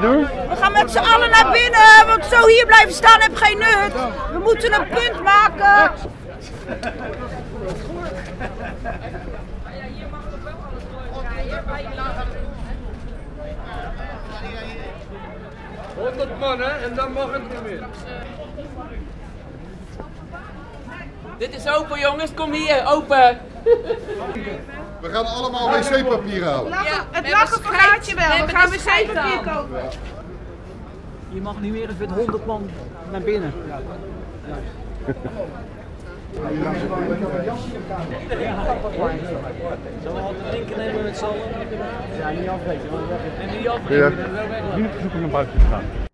We gaan met z'n allen naar binnen, want zo hier blijven staan heeft geen nut. We moeten een punt maken. man hè, en dan mag het niet meer. Dit is open jongens, kom hier, open. We gaan allemaal wc-papier halen. Ja, Het lachen wel, we gaan wc-papier kopen. Je mag niet meer dan met 100 man naar binnen. Zullen we altijd drinken nemen met z'n allen? Ja, niet afweten. En niet afweten. Ja. Niet op zoek naar buiten te gaan.